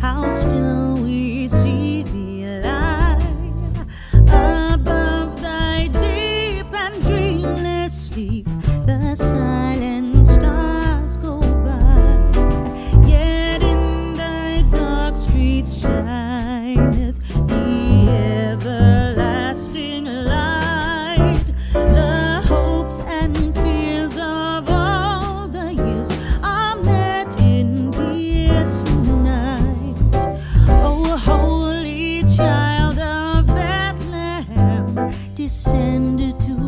how still we see thee lie above thy deep and dreamless sleep. descended to